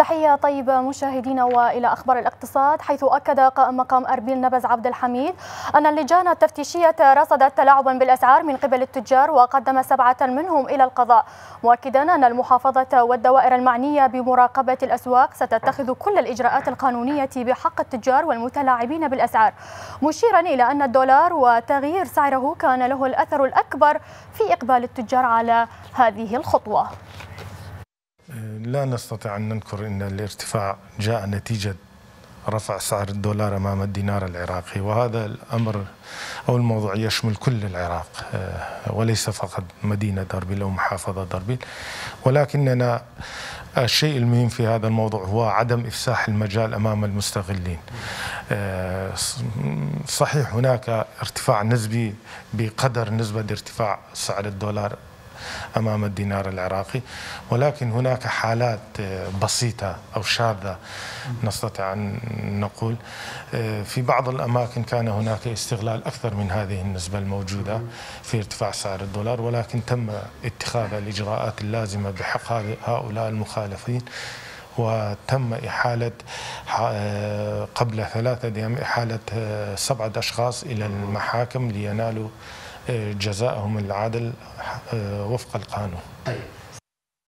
تحية طيبة مشاهدينا وإلى أخبار الاقتصاد حيث أكد قائم مقام أربيل نبز عبد الحميد أن اللجان التفتيشية رصدت تلاعبا بالأسعار من قبل التجار وقدم سبعة منهم إلى القضاء مؤكدا أن المحافظة والدوائر المعنية بمراقبة الأسواق ستتخذ كل الإجراءات القانونية بحق التجار والمتلاعبين بالأسعار مشيرا إلى أن الدولار وتغيير سعره كان له الأثر الأكبر في إقبال التجار على هذه الخطوة. لا نستطيع أن ننكر أن الارتفاع جاء نتيجة رفع سعر الدولار أمام الدينار العراقي وهذا الأمر أو الموضوع يشمل كل العراق آه، وليس فقط مدينة دربيل أو محافظة دربيل. ولكننا الشيء المهم في هذا الموضوع هو عدم إفساح المجال أمام المستغلين. آه، صحيح هناك ارتفاع نسبي بقدر نسبة ارتفاع سعر الدولار أمام الدينار العراقي. ولكن هناك حالات آه، بسيطة أو شاذة نستطيع أن نقول. آه، في بعض الأماكن كان هناك استغلال أكثر من هذه النسبة الموجودة في ارتفاع سعر الدولار ولكن تم اتخاذ الإجراءات اللازمة بحق هؤلاء المخالفين وتم إحالة آه، قبل ثلاثة أيام إحالة سبعة أشخاص إلى المحاكم لينالوا جزاءهم العادل آه، وفق القانون. طيب.